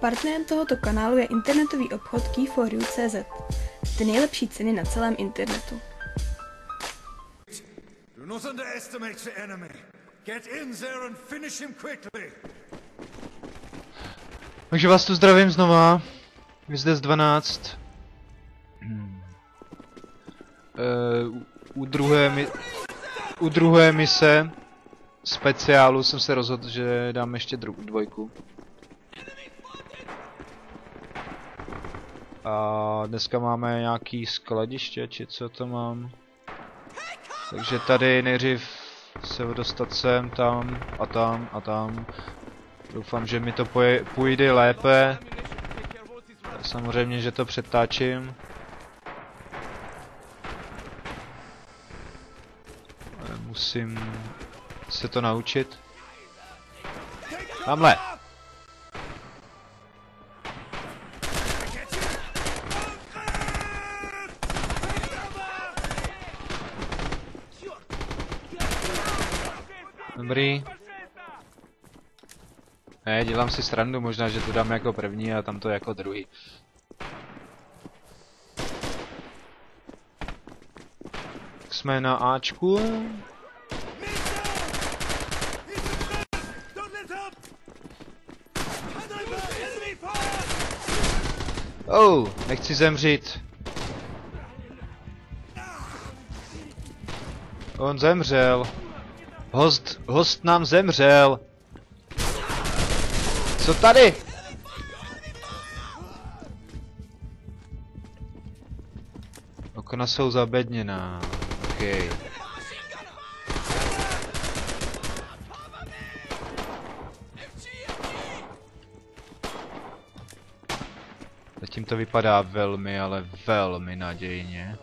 Partnerem tohoto kanálu je internetový obchod Key4U.cz. Ty nejlepší ceny na celém internetu. Do not underestimate the enemy. Get in there and finish him quickly. Takže vás tu zdravím znova. Vy zde z 12. Hmm. Uh, u druhé mi u druhé mise speciálu jsem se rozhodl, že dám ještě dru dvojku. A dneska máme nějaký skladiště, či co to mám. Takže tady nejdřív se dostat sem, tam a tam a tam. Doufám, že mi to půjde lépe. Samozřejmě, že to přetáčím. Musím se to naučit. Tamhle. Dobrý. Ne, dělám si srandu, možná, že to dám jako první a tam to jako druhý. Jsme na Ačku. Oh, nechci zemřít. On zemřel. Host, host nám zemřel. Co tady? Okna jsou zabedněná. Okay. Zatím to vypadá velmi, ale velmi nadějně.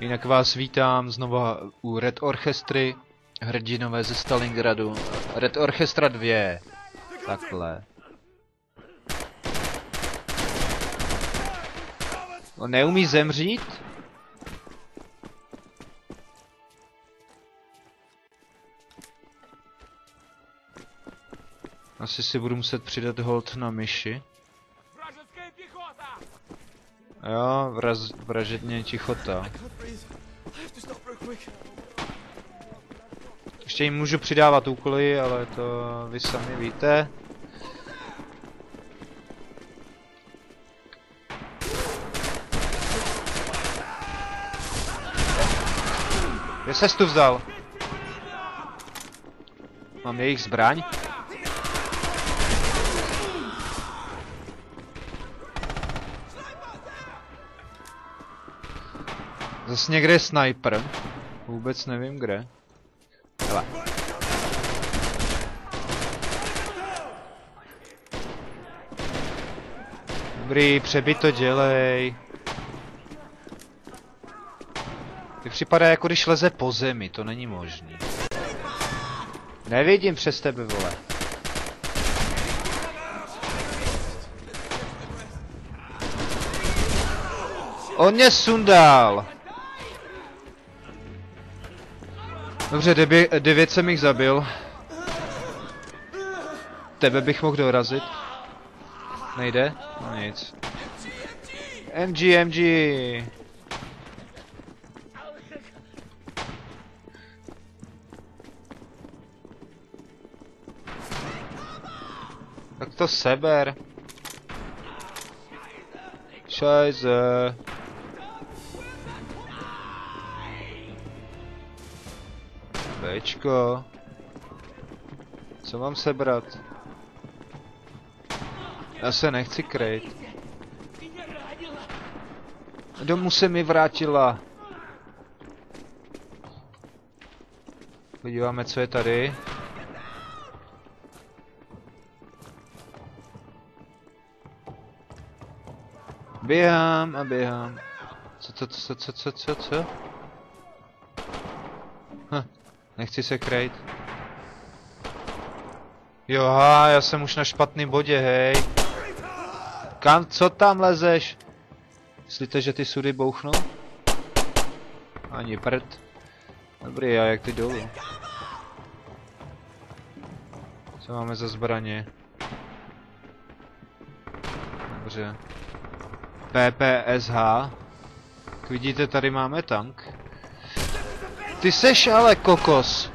Jinak vás vítám znova u Red Orchestry, hrdinové ze Stalingradu. Red Orchestra 2. Takhle. On neumí zemřít? Asi si budu muset přidat hold na myši. Jo, vraz, vražedně tichota. Ještě jim můžu přidávat úkoly, ale to vy sami víte. Kde ses tu vzal? Mám jejich zbraň? Zase někde je sniper. Vůbec nevím kde. Hele. Dobrý, přebyt to dělej. Ty připadá jako když leze po zemi, to není možný. Nevidím přes tebe, vole. On mě sundal. Dobře, debi- devět jsem jich zabil. Tebe bych mohl dorazit. Nejde? No nic. MG, MG. Tak to seber. Scheiße. Bčko. Co mám sebrat? Já se nechci kryt. Domů se mi vrátila. Podíváme, co je tady. Běhám a běhám. Co, co, co, co, co, co, co? Nechci se krejt. Jo, já jsem už na špatném bodě, hej. Kam, co tam lezeš? Myslíte, že ty sudy bouchnou? Ani prd. Dobrý, a jak ty dolů? Co máme za zbraně? Dobře. PPSH. Jak vidíte, tady máme tank. Ty seš ale kokos.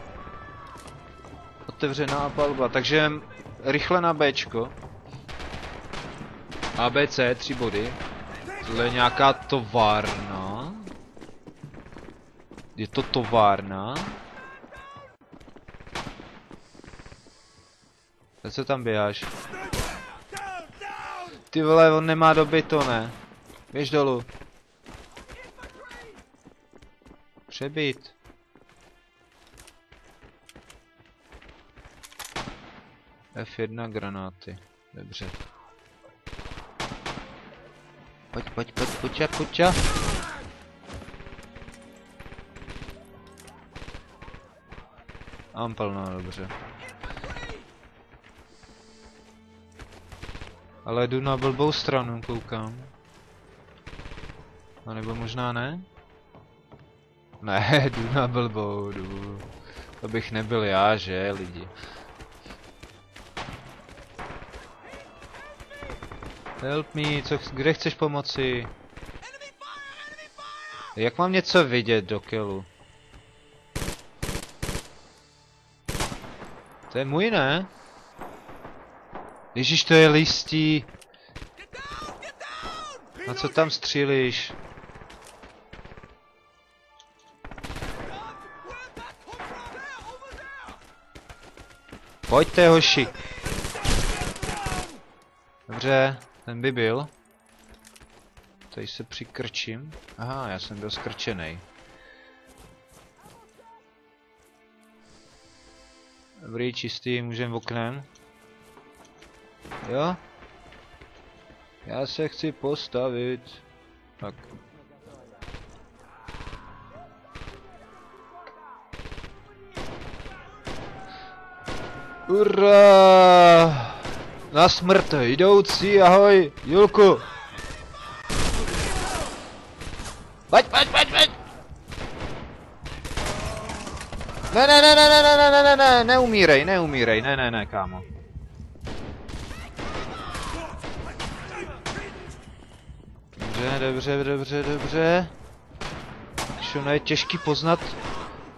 Otevřená palba, takže rychle na Bčko. ABC, tři body. Tohle je nějaká továrna. Je to továrna? A co tam běháš? Ty vole, on nemá dobyto, ne? Běž dolů. Přebít. F1 granáty. Dobře. Pojď, pojď, pojď, pojď, pojď. Mám plno, dobře. Ale jdu na blbou stranu, koukám. A nebo možná ne? Ne, jdu na blbou, jdu. To bych nebyl já, že, lidi. Help me, co, kde chceš pomoci? Jak mám něco vidět do kelu? To je můj, ne? Ježíš, to je listí. Na co tam střílíš? Pojďte, hoši. Dobře, ten by byl. Tady se přikrčím. Aha, já jsem byl skrčený. Dobrý, čistý, můžem oknem. Jo? Já se chci postavit. Tak. Ura! Na smrt jdoucí, ahoj, Julku! Pojď, pojď, pojď, pojď! Ne, ne, ne, ne, ne, ne, ne, ne, ne, ne, neumírej, neumírej, ne, ne, ne, kámo. Dobře, dobře, dobře, dobře. Už ono je těžký poznat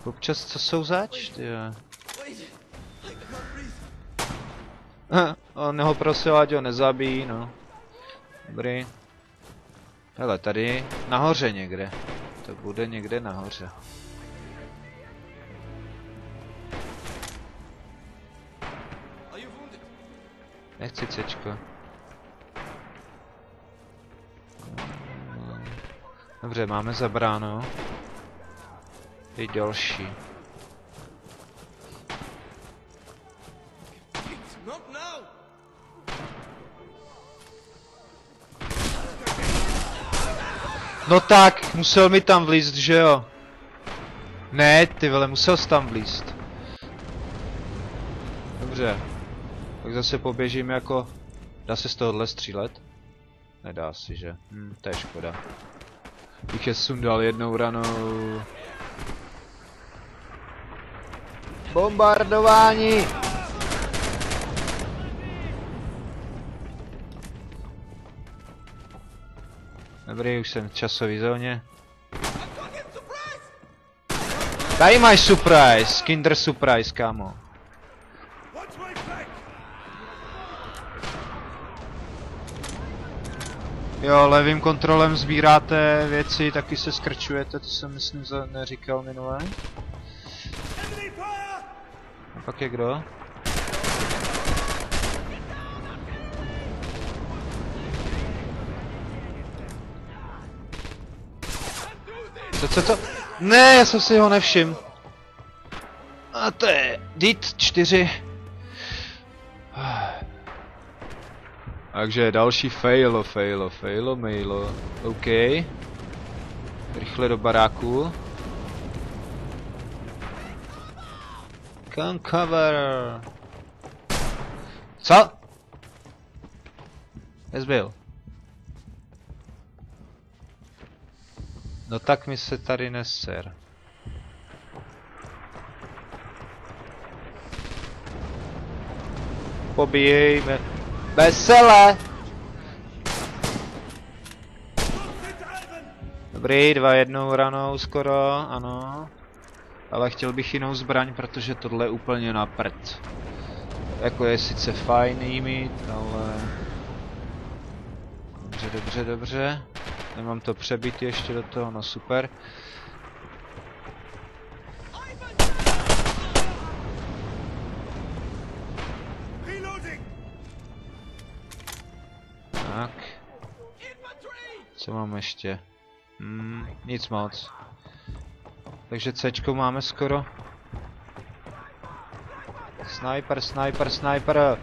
občas, co jsou zač, tyjo. On ho prosil, ať ho nezabíjí, no. Dobrý. Hele, tady nahoře někde. To bude někde nahoře. Nechci cečko. Dobře, máme zabráno. Teď další. No tak, musel mi tam vlízt, že jo? Ne, ty vole, musel jsi tam vlízt. Dobře. Tak zase poběžím jako... Dá se z tohohle střílet? Nedá si, že? Hm, to je škoda. Bych je sundal jednou ranou. Bombardování! Dobrý, už jsem v časový zóně. Tady máš surprise, kinder surprise, kámo. Jo, levým kontrolem sbíráte věci, taky se skrčujete, to jsem myslím neříkal minule. A pak je kdo? Co, co, co? Ne, já jsem si ho nevšiml. A to je DIT 4. Takže další failo, failo, failo, mailo. OK. Rychle do baráku. Come cover. Co? Kde No tak mi se tady neser. Pobíjejme. Vesele! Dobrý, dva jednou ranou skoro, ano. Ale chtěl bych jinou zbraň, protože tohle je úplně na prd. Jako je sice fajn jí mít, ale... Dobře, dobře, dobře. Nemám to přebít ještě do toho, no super. Tak. Co mám ještě? Hmm, nic moc. Takže C máme skoro. Sniper, sniper, sniper.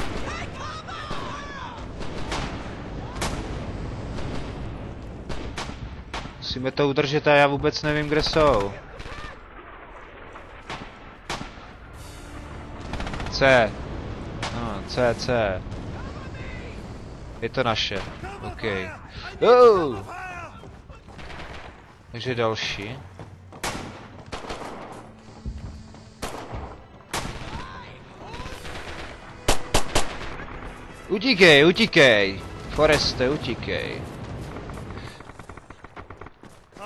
Musíme to udržet a já vůbec nevím, kde jsou. C. No, C, C. Je to naše. OK. Oh! Takže další. Utíkej, utíkej! Foreste, utíkej.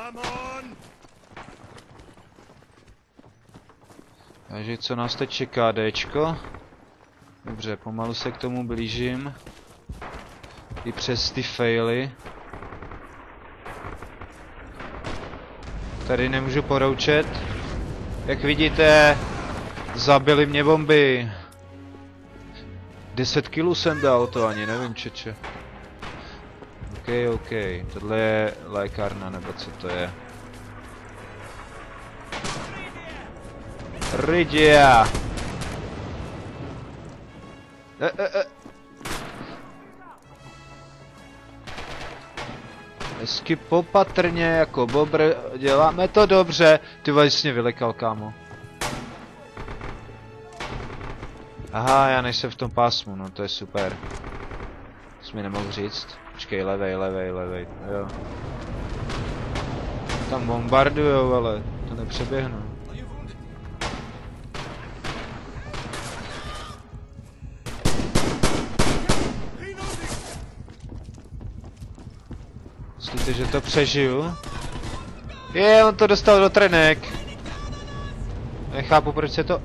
Come on! Takže co nás teď čeká, Dčko? Dobře, pomalu se k tomu blížím. I přes ty faily. Tady nemůžu poroučet. Jak vidíte, zabili mě bomby. 10 kilů jsem dal, to ani nevím, čeče. OK, OK. Tohle je lékárna, nebo co to je? Rydia! E, e, e. Hezky popatrně jako bobr, děláme to dobře. Ty mě vylekal, kámo. Aha, já nejsem v tom pásmu, no to je super. Jsi mi nemohl říct. Počkej, levej, levej, levej, jo. Tam bombardujou, ale to nepřeběhnu. Myslíte, že to přežiju? Je, on to dostal do trenek. Nechápu, proč se to...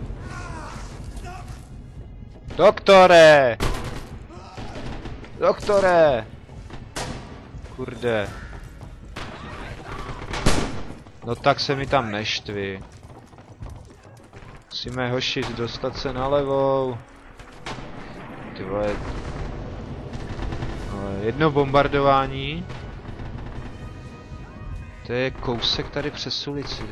Doktore! Doktore! Kurde. No tak se mi tam neštvi. Musíme hoši dostat se na levou. Ty vole. No, jedno bombardování. To je kousek tady přes ulici.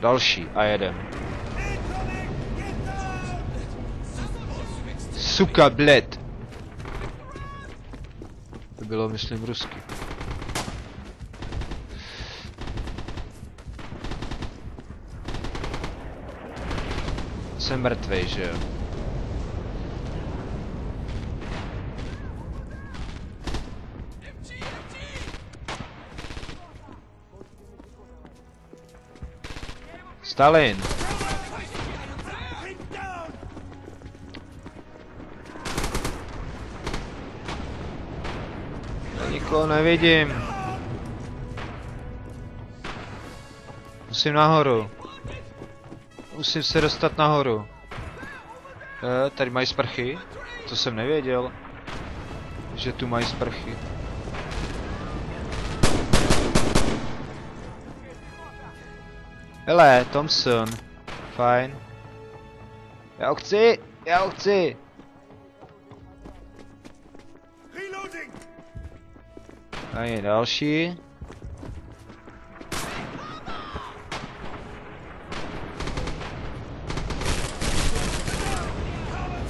Další a jedem. Suka, bled. To bylo, myslím, rusky. Jsem mrtvej, že jo? Stalin! Já Nikoho nevidím. Musím nahoru. Musím se dostat nahoru. E, tady mají sprchy. To jsem nevěděl. Že tu mají sprchy. Hele, Thompson. Fajn. Já ho chci, já ho chci. A je další.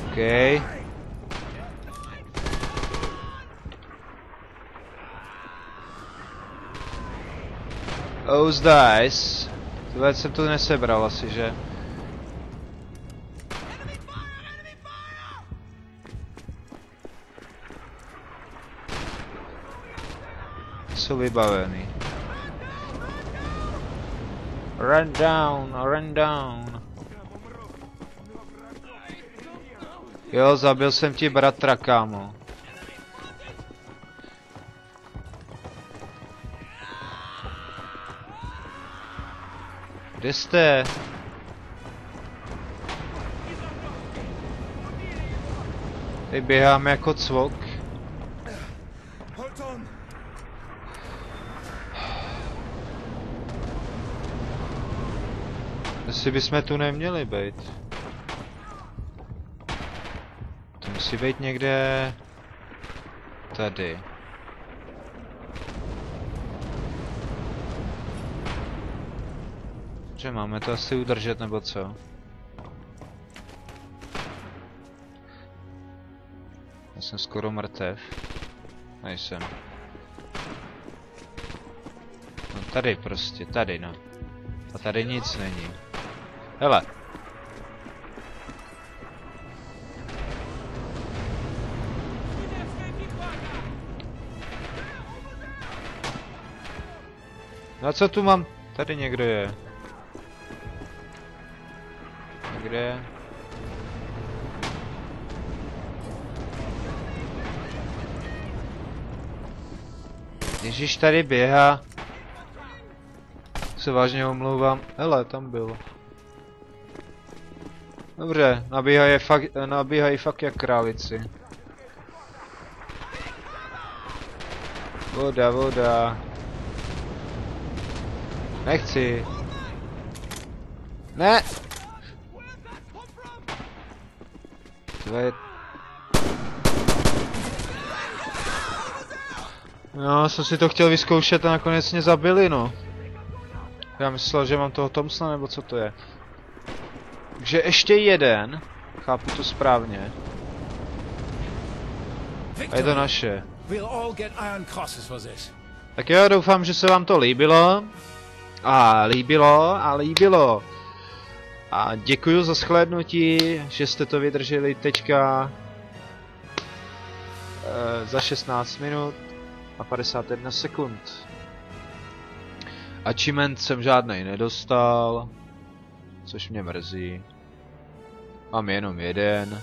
OK. Those dice. Tohle jsem to nesebral asi, že? Jsou vybavený. Run down, run down. Jo, zabil jsem ti bratra, kámo. Kde jste? Teď běhám jako cvok. Asi bychom tu neměli být. To musí být někde... Tady. Že máme to asi udržet nebo co? Já jsem skoro mrtev. Nejsem. No tady prostě, tady no. A tady nic není. Hele. No a co tu mám? Tady někdo je. Kde je? Ježíš tady běhá. Se vážně omlouvám. Hele, tam bylo. Dobře, nabíhají fakt, nabíhají fakt jak králici. Voda, voda. Nechci. Ne! Je... No, jsem si to chtěl vyzkoušet a nakonec mě zabili, no. Já myslel, že mám toho Thompsona, nebo co to je. Takže ještě jeden. Chápu to správně. A je to naše. Tak jo, doufám, že se vám to líbilo. A líbilo, a líbilo. A děkuji za shlédnutí, že jste to vydrželi teďka e, za 16 minut a 51 sekund. Achievement jsem žádnej nedostal, což mě mrzí. Mám jenom jeden.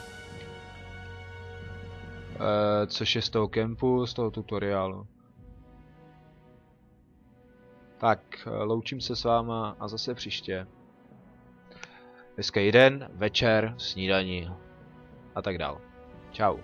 E, což je z toho kempu, z toho tutoriálu. Tak, eh, loučím se s váma a zase příště. Hezký den, večer, snídaní a tak dál. Čau.